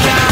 down.